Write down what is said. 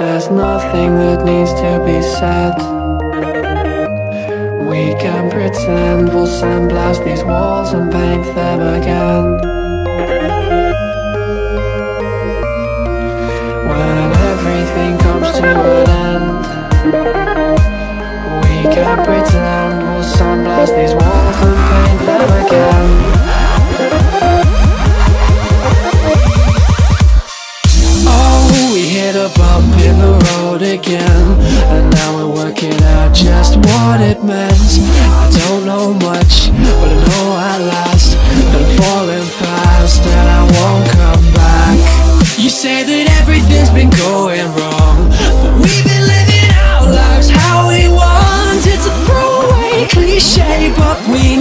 there's nothing that needs to be said. We can pretend we'll sandblast these walls and paint them again. When everything comes to an end We can pretend we'll sandblast these walls a bump in the road again. And now we're working out just what it meant. I don't know much, but I know I last. I'm falling fast and I won't come back. You say that everything's been going wrong But we've been living our lives how we want. It's a throwaway cliche, but we